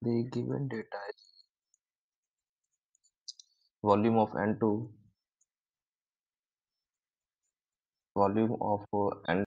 The given data is volume of N2, volume of uh, N